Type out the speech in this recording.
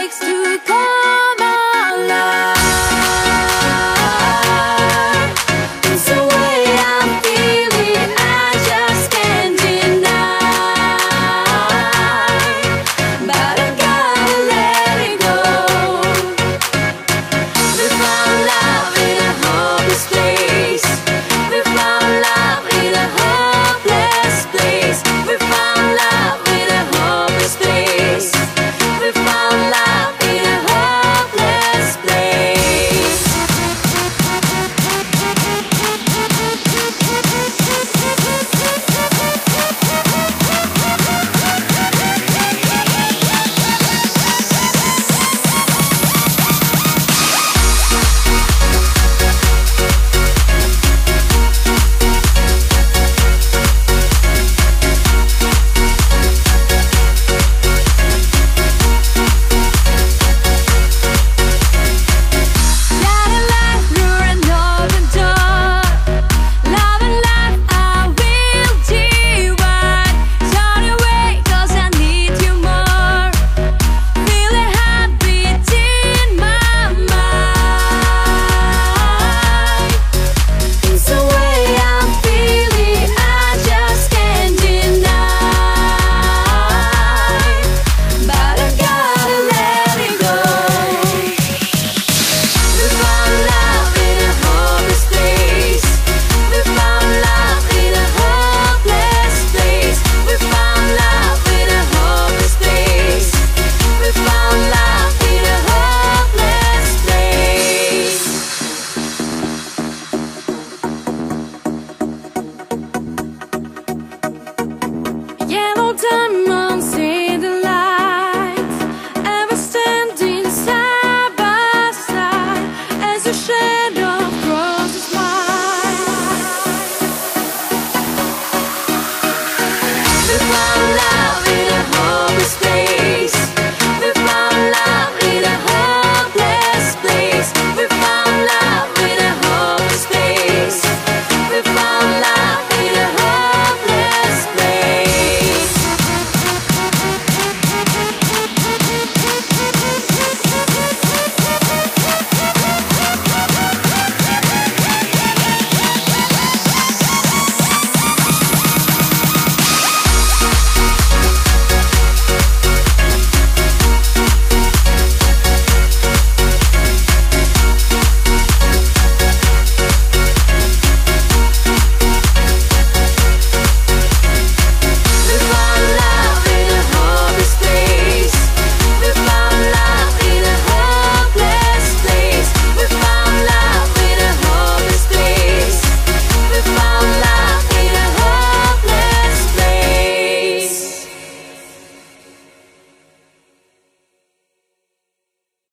takes to come. Time